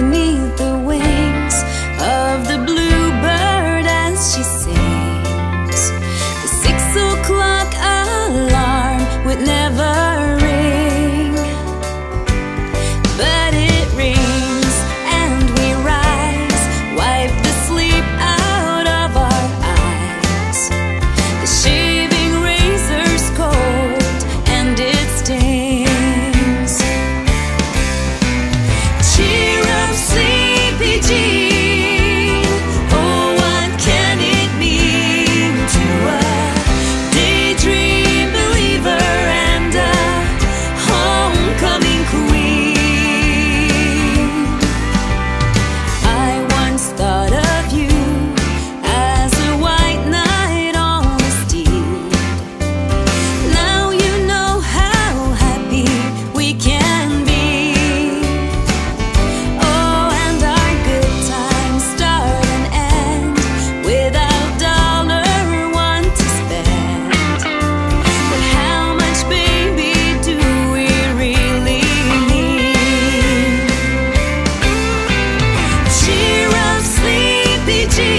beneath the wind. 自己。